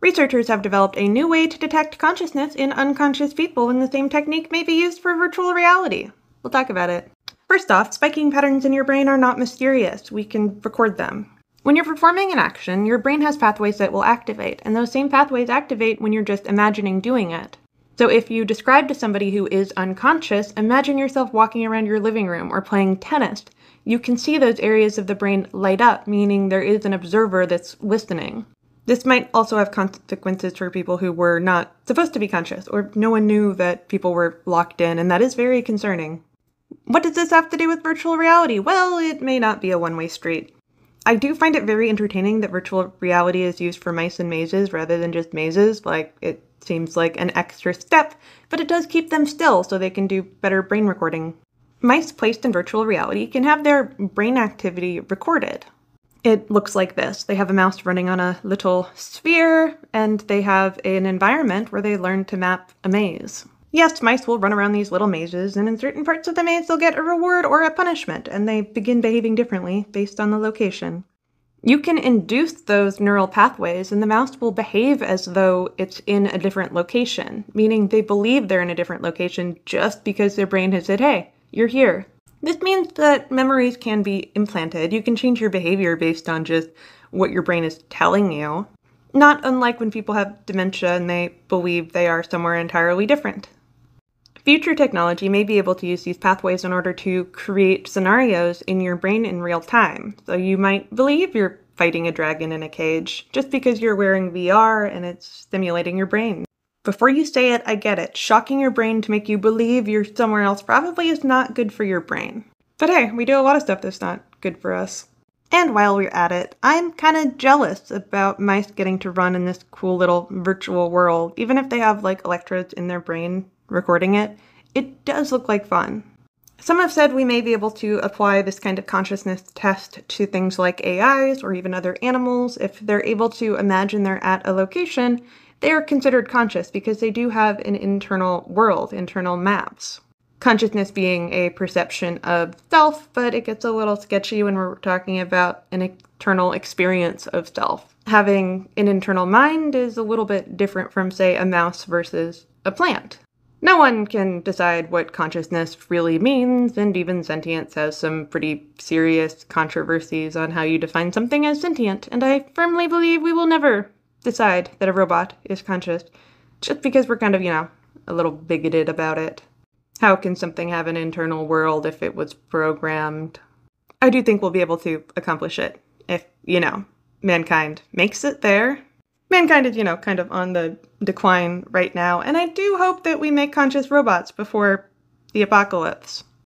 Researchers have developed a new way to detect consciousness in unconscious people, and the same technique may be used for virtual reality. We'll talk about it. First off, spiking patterns in your brain are not mysterious. We can record them. When you're performing an action, your brain has pathways that will activate, and those same pathways activate when you're just imagining doing it. So if you describe to somebody who is unconscious, imagine yourself walking around your living room or playing tennis. You can see those areas of the brain light up, meaning there is an observer that's listening. This might also have consequences for people who were not supposed to be conscious, or no one knew that people were locked in, and that is very concerning. What does this have to do with virtual reality? Well, it may not be a one way street. I do find it very entertaining that virtual reality is used for mice and mazes rather than just mazes. Like, it seems like an extra step, but it does keep them still so they can do better brain recording. Mice placed in virtual reality can have their brain activity recorded. It looks like this. They have a mouse running on a little sphere, and they have an environment where they learn to map a maze. Yes, mice will run around these little mazes, and in certain parts of the maze, they'll get a reward or a punishment, and they begin behaving differently based on the location. You can induce those neural pathways, and the mouse will behave as though it's in a different location, meaning they believe they're in a different location just because their brain has said, hey, you're here. This means that memories can be implanted. You can change your behavior based on just what your brain is telling you. Not unlike when people have dementia and they believe they are somewhere entirely different. Future technology may be able to use these pathways in order to create scenarios in your brain in real time. So you might believe you're fighting a dragon in a cage just because you're wearing VR and it's stimulating your brain. Before you say it, I get it. Shocking your brain to make you believe you're somewhere else probably is not good for your brain. But hey, we do a lot of stuff that's not good for us. And while we're at it, I'm kind of jealous about mice getting to run in this cool little virtual world, even if they have like electrodes in their brain recording it, it does look like fun. Some have said we may be able to apply this kind of consciousness test to things like AIs or even other animals. If they're able to imagine they're at a location, they are considered conscious because they do have an internal world, internal maps. Consciousness being a perception of self, but it gets a little sketchy when we're talking about an internal experience of self. Having an internal mind is a little bit different from, say, a mouse versus a plant. No one can decide what consciousness really means, and even sentience has some pretty serious controversies on how you define something as sentient, and I firmly believe we will never decide that a robot is conscious, just because we're kind of, you know, a little bigoted about it. How can something have an internal world if it was programmed? I do think we'll be able to accomplish it if, you know, mankind makes it there mankind is, you know, kind of on the decline right now, and I do hope that we make conscious robots before the apocalypse.